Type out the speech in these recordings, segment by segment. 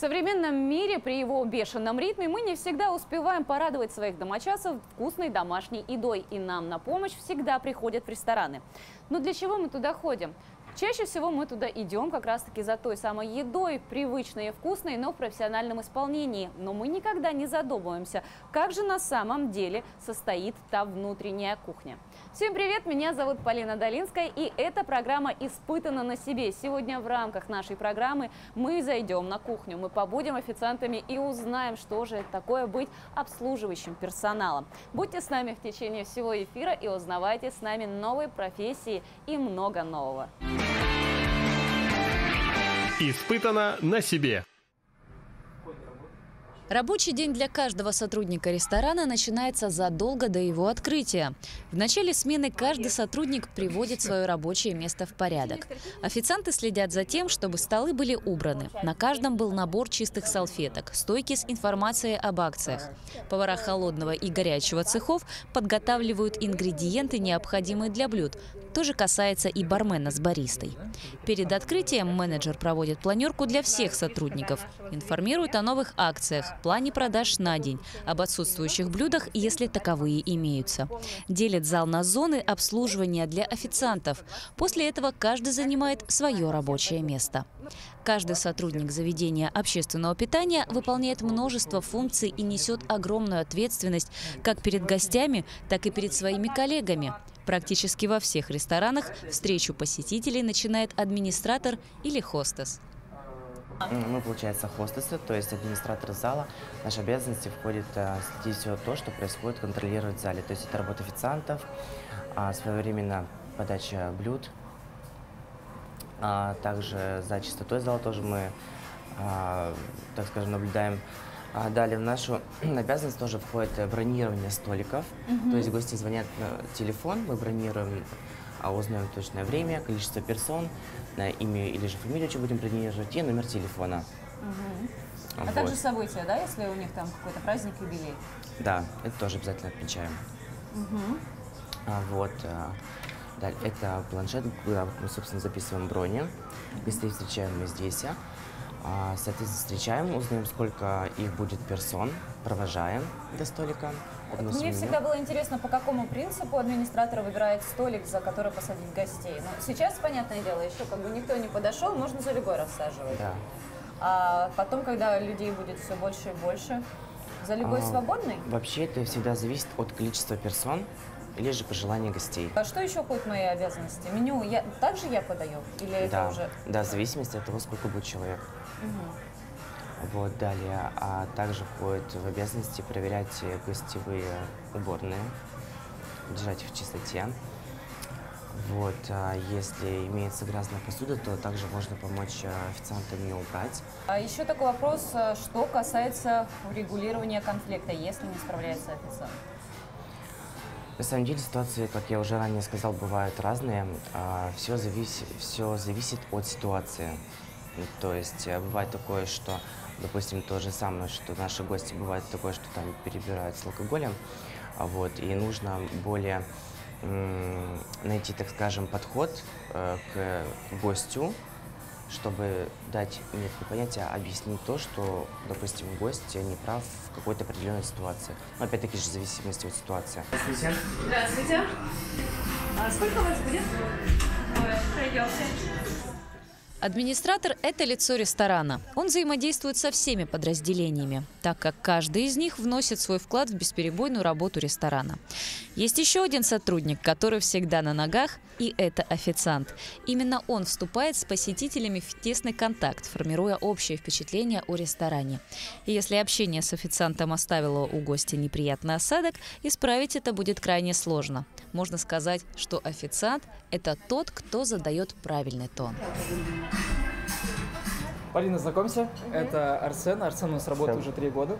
современном мире при его бешеном ритме мы не всегда успеваем порадовать своих домочадцев вкусной домашней едой. И нам на помощь всегда приходят в рестораны. Но для чего мы туда ходим? Чаще всего мы туда идем как раз-таки за той самой едой, привычной и вкусной, но в профессиональном исполнении. Но мы никогда не задумываемся, как же на самом деле состоит та внутренняя кухня. Всем привет, меня зовут Полина Долинская, и эта программа «Испытана на себе». Сегодня в рамках нашей программы мы зайдем на кухню, мы побудем официантами и узнаем, что же такое быть обслуживающим персоналом. Будьте с нами в течение всего эфира и узнавайте с нами новые профессии и много нового. Испытано на себе. Рабочий день для каждого сотрудника ресторана начинается задолго до его открытия. В начале смены каждый сотрудник приводит свое рабочее место в порядок. Официанты следят за тем, чтобы столы были убраны. На каждом был набор чистых салфеток, стойки с информацией об акциях. Повара холодного и горячего цехов подготавливают ингредиенты, необходимые для блюд. То же касается и бармена с баристой. Перед открытием менеджер проводит планерку для всех сотрудников, информирует о новых акциях, плане продаж на день, об отсутствующих блюдах, если таковые имеются. Делит зал на зоны обслуживания для официантов. После этого каждый занимает свое рабочее место. Каждый сотрудник заведения общественного питания выполняет множество функций и несет огромную ответственность как перед гостями, так и перед своими коллегами. Практически во всех ресторанах встречу посетителей начинает администратор или хостес. Мы, получается, хостесы, то есть администратор зала. Наши обязанности входит а, следить все то, что происходит, контролировать в зале. То есть это работа официантов, а, своевременно подача блюд. А, также за чистотой зала тоже мы, а, так скажем, наблюдаем. Далее в нашу обязанность тоже входит бронирование столиков. То есть гости звонят на телефон, мы бронируем, узнаем точное время, количество персон, на имя или же фамилию, что будем бронировать, и номер телефона. А Вот. также события, да, если у них там какой-то праздник, юбилей? Да, это тоже обязательно отмечаем. А, вот. а, далее, это планшет, куда мы, собственно, записываем брони. Гостей встречаем мы здесь. а, Соответственно, встречаем, узнаем, сколько их будет персон, провожаем до столика. Мне всегда было интересно, по какому принципу администратор выбирает столик, за который посадить гостей. Но сейчас, понятное дело, еще как бы никто не подошел, можно за любой рассаживать. Да. А потом, когда людей будет все больше и больше, за любой А, свободный? Вообще это всегда зависит от количества персон или же пожеланий гостей. А что еще входит в мои обязанности? Меню я, также я подаю? Или это да, уже... да, в зависимости от того, сколько будет человек. Вот, далее. А также входит в обязанности проверять гостевые уборные, держать их в чистоте. Вот, а если имеется грязная посуда, то также можно помочь э, официантам ее убрать. А еще такой вопрос, э, что касается урегулирования конфликта, если не справляется официант. На самом деле ситуации, как я уже ранее сказал, бывают разные. Все, зависит, все зависит от ситуации. То есть э, бывает такое, что, допустим, то же самое, что наши гости, бывает такое, что там перебирают с алкоголем, а вот, и нужно более найти, так скажем, подход э, к гостю, чтобы дать некое понятие, объяснить то, что, допустим, гость не прав в какой-то определенной ситуации. Но опять-таки же в зависимости от ситуации. Здравствуйте. А сколько у вас будет? Пройдемте. Администратор – это лицо ресторана. Он взаимодействует со всеми подразделениями, так как каждый из них вносит свой вклад в бесперебойную работу ресторана. Есть еще один сотрудник, который всегда на ногах, и это официант. Именно он вступает с посетителями в тесный контакт, формируя общее впечатление о ресторане. И если общение с официантом оставило у гостя неприятный осадок, исправить это будет крайне сложно. Можно сказать, что официант – это тот, кто задает правильный тон. Полина, знакомься, это Арсен. Арсен у нас работает уже три года.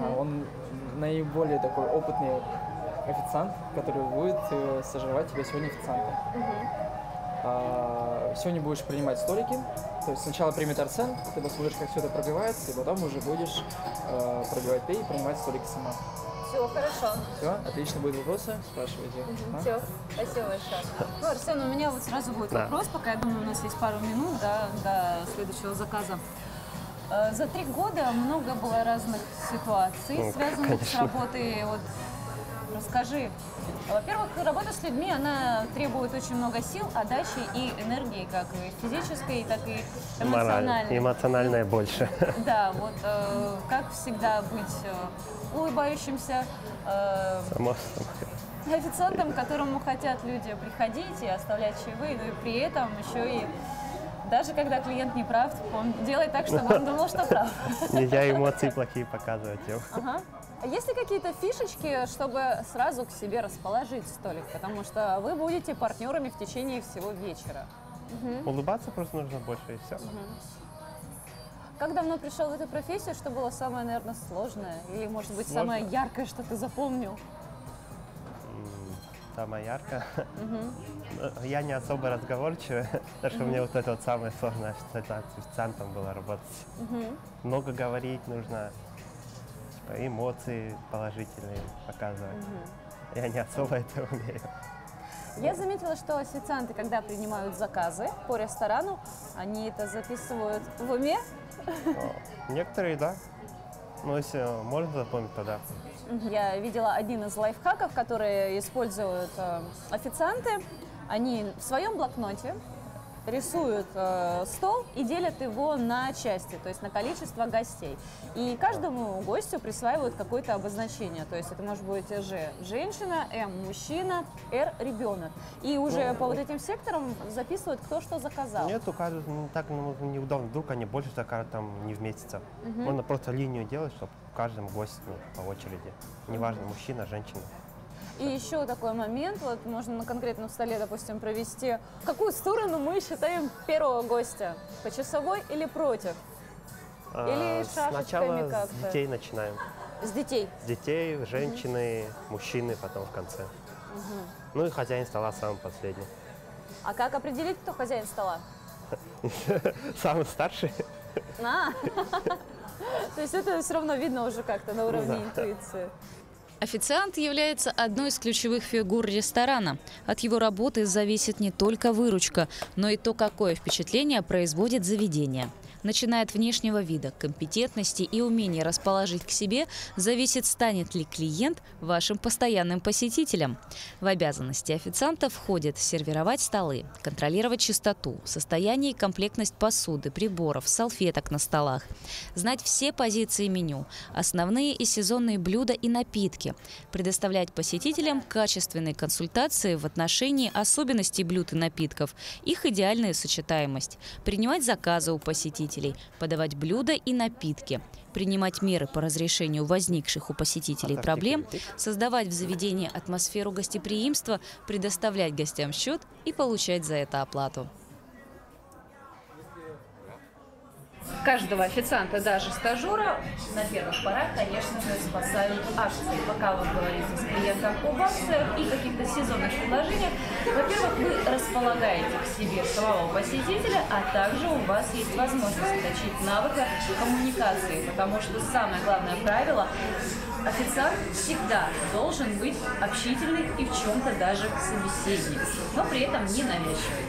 А, Он наиболее такой опытный официант, который будет э, стажировать тебя сегодня официанта. А, Сегодня будешь принимать столики. То есть сначала примет Арсен, ты посмотришь, как все это пробивается, и потом уже будешь э, пробивать ты и принимать столики сама. Все, хорошо. Все, отлично, будут вопросы, спрашивайте. А? Все, спасибо большое. Ну, Арсен, у меня вот сразу будет вопрос, пока я думаю, у нас есть пару минут да, до следующего заказа. Э, За три года много было разных ситуаций, Ну, связанных с конечно. работой. Вот, расскажи. Во-первых, работа с людьми, она требует очень много сил, отдачи и энергии, как и физической, так и эмоциональной. Эмоциональное больше. Да, вот э, как всегда быть э, улыбающимся, э, Само собой. официантом, к которому хотят люди приходить и оставлять чаевые, но и при этом еще и даже когда клиент не прав, он делает так, чтобы он думал, что прав. Нельзя эмоции плохие показывать им. Ага. А есть ли какие-то фишечки, чтобы сразу к себе расположить столик? Потому что вы будете партнерами в течение всего вечера. Улыбаться просто нужно больше и все. Как давно пришел в эту профессию? Что было самое, наверное, сложное? Или, может быть, Сложно. самое яркое, что ты запомнил? Самое яркое. Я не особо разговорчивый, так что мне вот это вот самое сложное официант- официантом было работать. Много говорить нужно, типа, эмоции положительные показывать. Я не особо это умею. Я заметила, что официанты, когда принимают заказы по ресторану, они это записывают в уме. Некоторые, да. Ну, если можно запомнить, то да. Я видела один из лайфхаков, которые используют э, официанты. Они в своем блокноте рисуют э, стол и делят его на части, то есть на количество гостей. И каждому гостю присваивают какое-то обозначение. То есть это может быть Ж – женщина, М – мужчина, Р – ребенок. И уже по вот этим секторам записывают, кто что заказал. Нет, у каждого ну, так ну, неудобно. Вдруг они больше закажут там не вместятся. Можно просто линию делать, чтобы каждому гостю ну, по очереди. Неважно, мужчина, женщина. И еще такой момент, вот можно на конкретном столе, допустим, провести. В какую сторону мы считаем первого гостя? По часовой или против? Или А, шашечками Сначала с как-то? детей начинаем. С детей. С детей, женщины, мужчины, потом в конце. Ну и хозяин стола самый последний. А как определить, кто хозяин стола? Самый старший. А! То есть это все равно видно уже как-то на уровне интуиции. Официант является одной из ключевых фигур ресторана. От его работы зависит не только выручка, но и то, какое впечатление производит заведение. Начиная от внешнего вида, компетентности и умения расположить к себе, зависит, станет ли клиент вашим постоянным посетителем. В обязанности официанта входит сервировать столы, контролировать чистоту, состояние и комплектность посуды, приборов, салфеток на столах, знать все позиции меню, основные и сезонные блюда и напитки, предоставлять посетителям качественные консультации в отношении особенностей блюд и напитков, их идеальная сочетаемость, принимать заказы у посетителей, подавать блюда и напитки, принимать меры по разрешению возникших у посетителей Поставьте проблем, создавать в заведении атмосферу гостеприимства, предоставлять гостям счет и получать за это оплату. Каждого официанта, даже стажера, на первых порах, конечно же, спасают акции. Пока вы говорите с клиентом об акциях и каких-то сезонных предложениях, во-первых, вы располагаете к себе самого посетителя, а также у вас есть возможность отточить навыка коммуникации, потому что самое главное правило Официант всегда должен быть общительный и в чем-то даже собеседник, но при этом не навязчивый.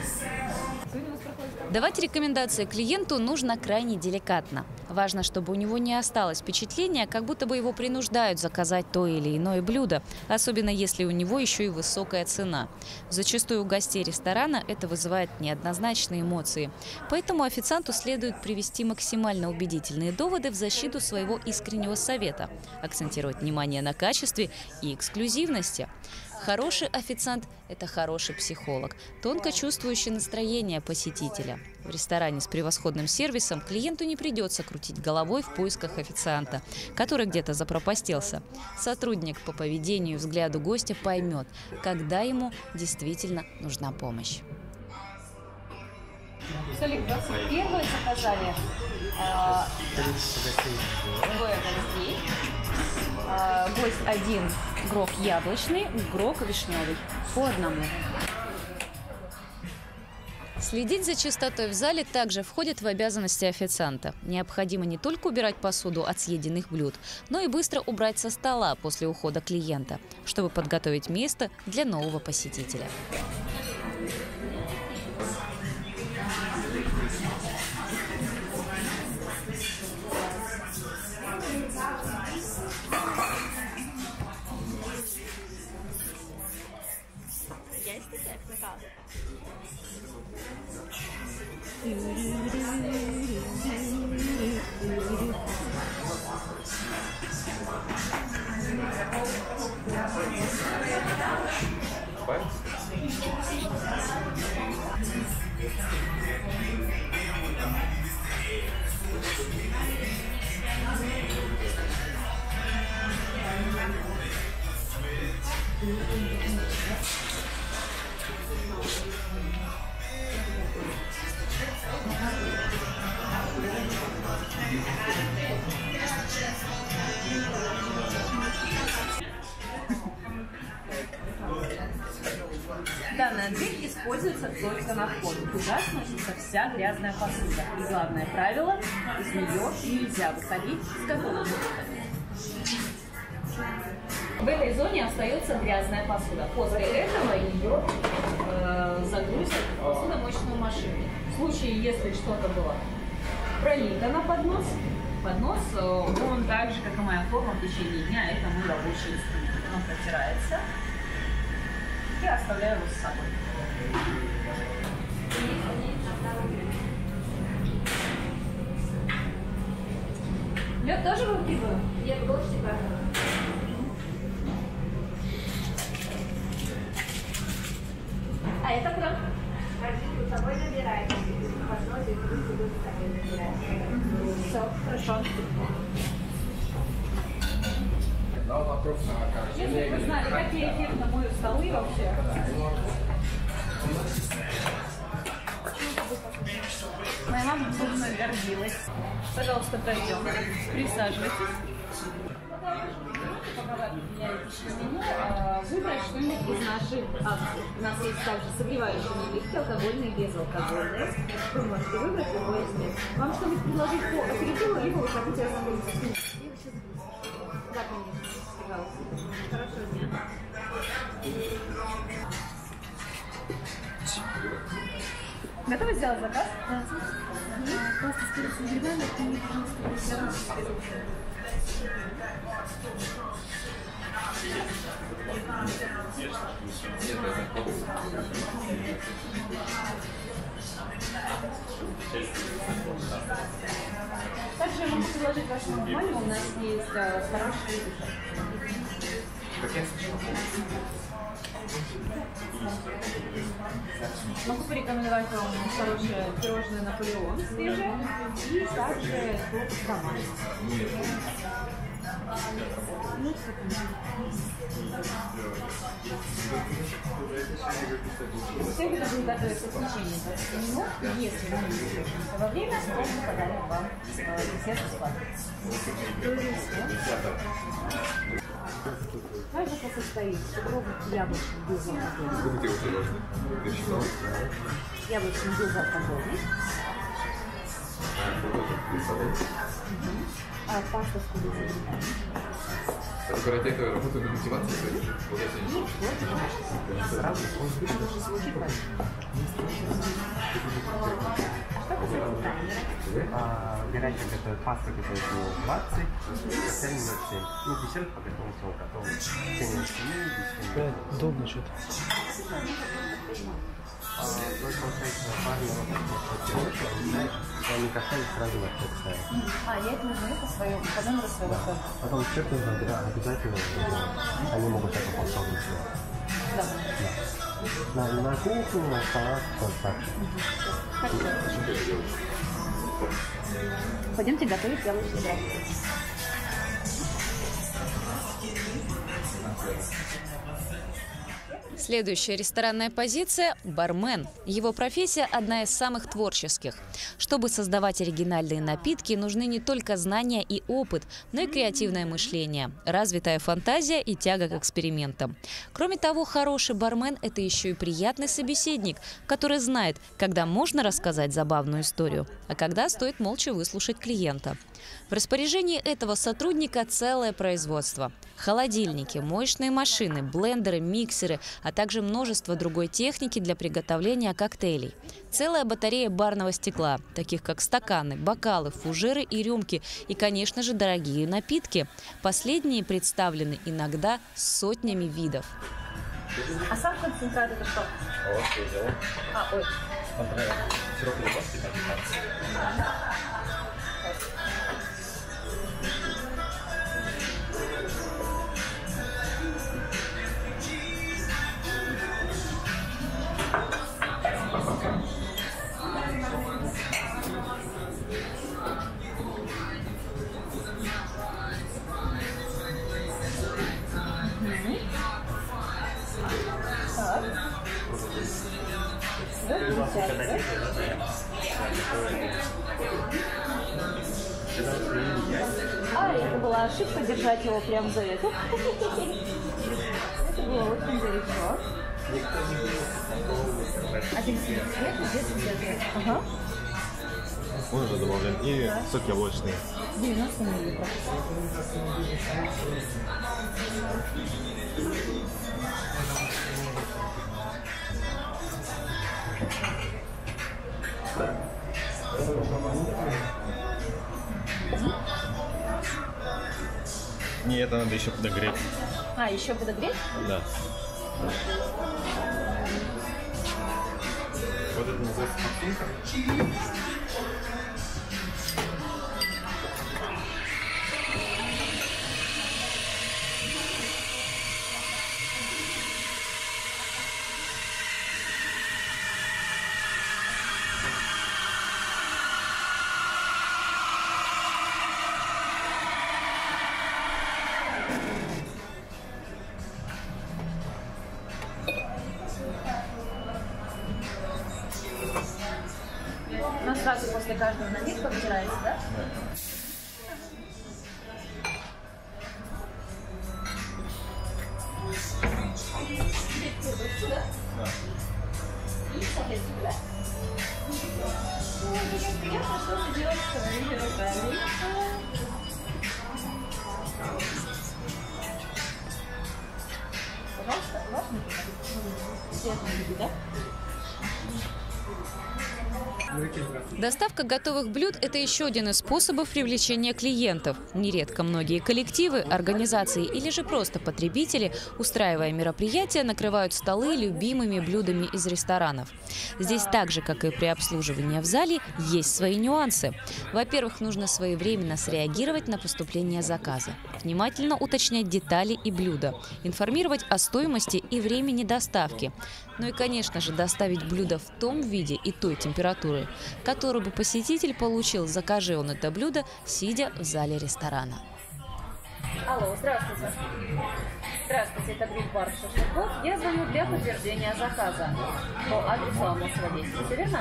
Давать рекомендации клиенту нужно крайне деликатно. Важно, чтобы у него не осталось впечатления, как будто бы его принуждают заказать то или иное блюдо, особенно если у него еще и высокая цена. Зачастую у гостей ресторана это вызывает неоднозначные эмоции. Поэтому официанту следует привести максимально убедительные доводы в защиту своего искреннего совета, акцентировать внимание на качестве и эксклюзивности. Хороший официант – это хороший психолог, тонко чувствующий настроение посетителя. В ресторане с превосходным сервисом клиенту не придется крутить головой в поисках официанта, который где-то запропастился. Сотрудник по поведению и взгляду гостя поймет, когда ему действительно нужна помощь. Столик 21 заказали. А, Двое гостей. А, один грок яблочный, грок вишневый. По одному. Следить за чистотой в зале также входит в обязанности официанта. Необходимо не только убирать посуду от съеденных блюд, но и быстро убрать со стола после ухода клиента, чтобы подготовить место для нового посетителя. do, do, do. Вся грязная посуда. И главное правило, из нее нельзя выходить с готовым В этой зоне остается грязная посуда. После этого ее э, загрузят в посудомоечную машину. В случае, если что-то было пролито на поднос, поднос, э, он так же, как и моя форма в течение дня, это мой рабочий инструмент. Он протирается и оставляю его с собой. Лед тоже выпиваю? Я больше тебя. А это куда? Корзинку с собой набираем. Подносит, руку идут с собой набираем. Все, хорошо. Если бы вы знали, как я эффектно мою столы вообще. Моя мама мной гордилась. Пожалуйста, пройдем. Присаживайтесь. Выбрать что-нибудь из наших акций. У нас есть также согревающие напитки, алкогольные и безалкогольные. Вы можете выбрать любой из них. Вам что-нибудь предложить по аперитиву, либо вы хотите ознакомиться с ним? Да, конечно. Пожалуйста. Хорошего дня. Готовы сделать заказ? Да. Просто с перцем грибами и, Также я могу предложить вашему вниманию, у нас есть э, хорошие Могу порекомендовать вам хорошее пирожное Наполеон свежее и также торт роман. Все это будет готовиться в течение 20 минут. Если вы не выключите во время, то мы подарим вам э, десерт бесплатно. Состоит из сугробных яблочных безалкогольных. Яблочный безалкогольный. А паста с курицей. Коротенько работаю на мотивации. Вот это не А, горячая готовит пасту готовит минут 20, коктейль минут 7. Ну, десерт по готовности он готов. В течение 7 10 Долго что-то. А, то есть, получается, парни работают, знаешь, они касались сразу на всех ставят. А, я это назову по своему, по номеру своего счета. Потом черт нужно обяза- обязательно, э, они могут это пособить сделать. Да. На, на кухню, на столах, тоже так. Пойдемте готовить яблочный пирог. Следующая ресторанная позиция – бармен. Его профессия одна из самых творческих. Чтобы создавать оригинальные напитки, нужны не только знания и опыт, но и креативное мышление, развитая фантазия и тяга к экспериментам. Кроме того, хороший бармен – это еще и приятный собеседник, который знает, когда можно рассказать забавную историю, а когда стоит молча выслушать клиента. В распоряжении этого сотрудника целое производство. Холодильники, моечные машины, блендеры, миксеры, а также множество другой техники для приготовления коктейлей. Целая батарея барного стекла, таких как стаканы, бокалы, фужеры и рюмки. И, конечно же, дорогие напитки. Последние представлены иногда сотнями видов. А сам концентрат это что? А, ой. получается. А, это была ошибка держать его прям за это. Это было очень горячо. Апельсин цвет, детский. Ага. Он уже добавлен. И да. сок яблочный. 90 мл. Не, это надо еще подогреть. А, еще подогреть? Да. Вот это называется. После каждого напитка выбирается, да? Пожалуйста, важно? да? Доставка готовых блюд – это еще один из способов привлечения клиентов. Нередко многие коллективы, организации или же просто потребители, устраивая мероприятия, накрывают столы любимыми блюдами из ресторанов. Здесь так же, как и при обслуживании в зале, есть свои нюансы. Во-первых, нужно своевременно среагировать на поступление заказа, внимательно уточнять детали и блюда, информировать о стоимости и времени доставки. Ну и, конечно же, доставить блюдо в том виде и той температуры, которую бы посетитель получил, закажи он это блюдо, сидя в зале ресторана. Алло, здравствуйте. Здравствуйте, это гриль-бар шашлыков. Я звоню для подтверждения заказа по адресу Амосова 10. Все верно?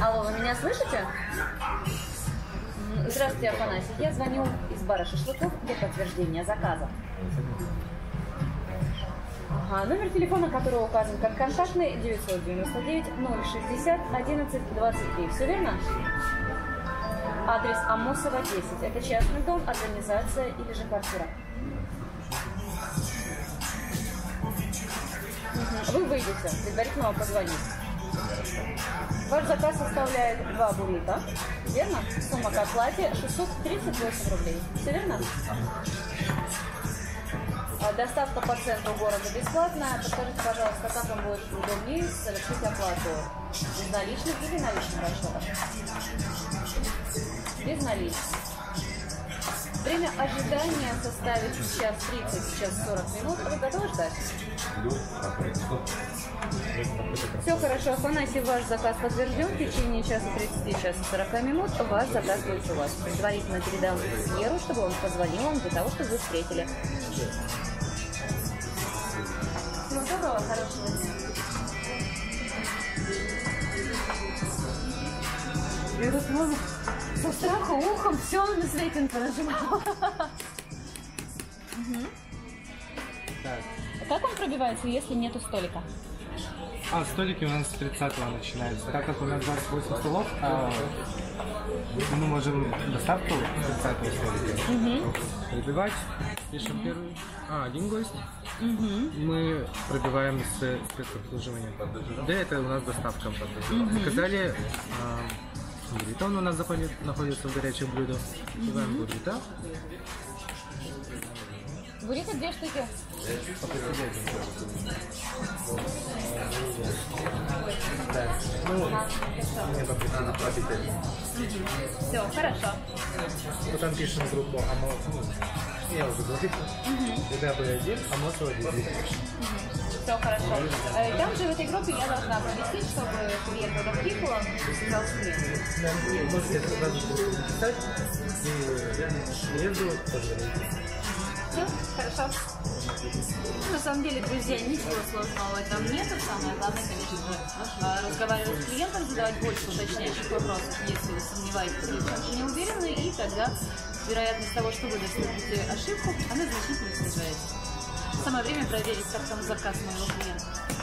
Алло, вы меня слышите? Здравствуйте, Афанасий. Я звоню из бара шашлыков для подтверждения заказа. Ага, номер телефона, который указан как контактный 999 060 11 23. Все верно? Адрес Амосова 10. Это частный дом, организация или же квартира. Вы выйдете, предварительно вам позвонить. Ваш заказ составляет два буррито, верно? Сумма к оплате 638 рублей. Все верно? А, Доставка по центру города бесплатная. Подскажите, пожалуйста, как вам будет удобнее совершить оплату? Без наличных или наличных расчетов? Без наличных. Время ожидания составит час 30, час 40 минут. Вы готовы ждать? Все хорошо, Афанасий, ваш заказ подтвержден. В течение часа 30, часа 40 минут ваш заказ будет у вас. Предварительно передам Сьеру, чтобы он позвонил вам для того, чтобы вы встретили. Доброго, хорошего дня. Я тут мозг со страха ухом все на свете понажимала. Мгм. Как он пробивается, если нету столика? А, столики у нас с 30 начинаются. Так как у нас 28 столов, а, мы можем доставку с 30 столика пробивать. Пишем первый. А, один гость. Мы пробиваем с спецобслуживанием. Да, это у нас доставка. Заказали а, буррито, он у нас находится в горячем блюде. Пробиваем буррито. Буррито две штуки. Все, хорошо. Потом пишем группу Амос. Я уже говорил. Когда бы один, Амос один. Все хорошо. Э, Там же в этой группе я должна провести, чтобы курьер был Кикула взял скрин. Можете сразу написать и клиенту позвонить. Все, хорошо. На самом деле, друзья, ничего сложного в этом нет. Самое главное, конечно, разговаривать с клиентом, задавать больше уточняющих вопросов, если сомневаетесь чем-то не уверены, и тогда вероятность того, что вы достигнете ошибку, она значительно снижается. Самое время проверить, как там заказ моего клиента.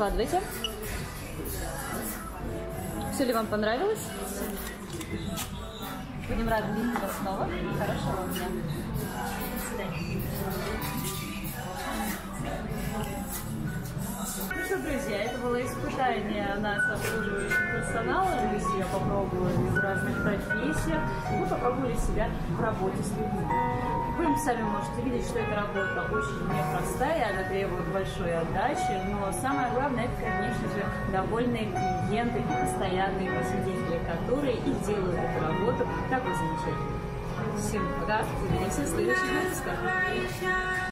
Укладывайте. Все ли вам понравилось? Будем рады видеть вас снова. Хорошего дня. До свидания. Ну что, друзья, это было испытание нас обслуживающим персоналом. Друзья попробовали в разных профессиях. Мы попробовали себя в работе с людьми. Вы сами можете видеть, что эта работа очень непростая, она требует большой отдачи, но самое главное, это, конечно же, довольные клиенты постоянные посетители, которые и делают эту работу такой замечательной. Всем пока, увидимся в следующих выпусках.